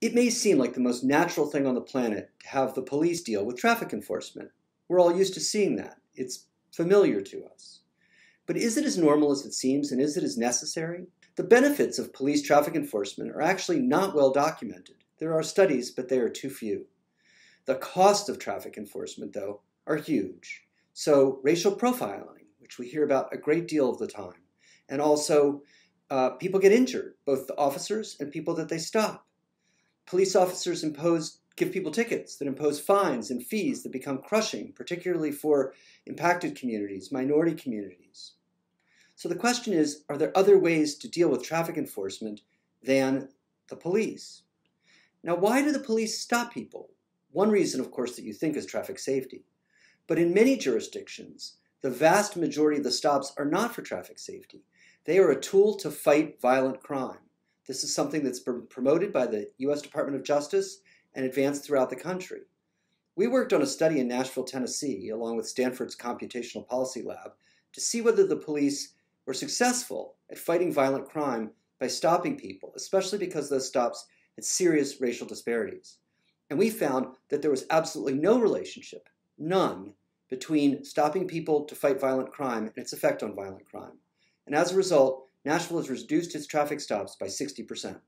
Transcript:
It may seem like the most natural thing on the planet to have the police deal with traffic enforcement. We're all used to seeing that. It's familiar to us. But is it as normal as it seems, and is it as necessary? The benefits of police traffic enforcement are actually not well documented. There are studies, but they are too few. The cost of traffic enforcement, though, are huge. So, racial profiling, which we hear about a great deal of the time, and also uh, people get injured, both the officers and people that they stop. Police officers impose give people tickets that impose fines and fees that become crushing, particularly for impacted communities, minority communities. So the question is are there other ways to deal with traffic enforcement than the police? Now, why do the police stop people? One reason, of course, that you think is traffic safety. But in many jurisdictions, the vast majority of the stops are not for traffic safety. They are a tool to fight violent crime. This is something that's been promoted by the U.S. Department of Justice and advanced throughout the country. We worked on a study in Nashville, Tennessee, along with Stanford's Computational Policy Lab, to see whether the police were successful at fighting violent crime by stopping people, especially because those stops had serious racial disparities. And we found that there was absolutely no relationship, none, between stopping people to fight violent crime and its effect on violent crime. And as a result, Nashville has reduced its traffic stops by 60%.